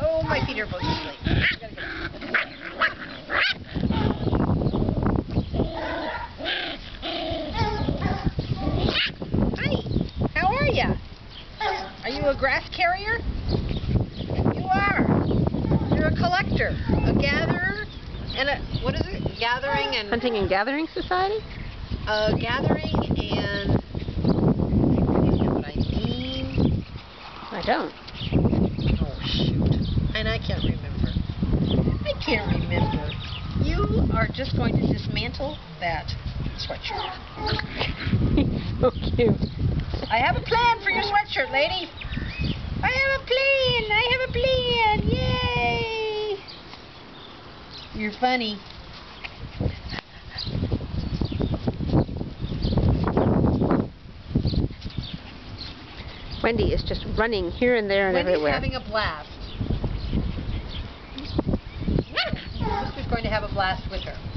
Oh, my feet are both asleep. I gotta get up. Hi, how are you? Are you a grass carrier? You are. You're a collector, a gatherer, and a what is it? Gathering and Hunting and Gathering Society? a gathering and you know what I mean? I don't. Oh shoot! And I can't remember. I can't remember. You are just going to dismantle that sweatshirt. so cute. I have a plan for your sweatshirt, lady. I have a plan. I have a plan. Yay! You're funny. Wendy is just running here and there and Wendy's everywhere. having a blast. Sister's going to have a blast with her.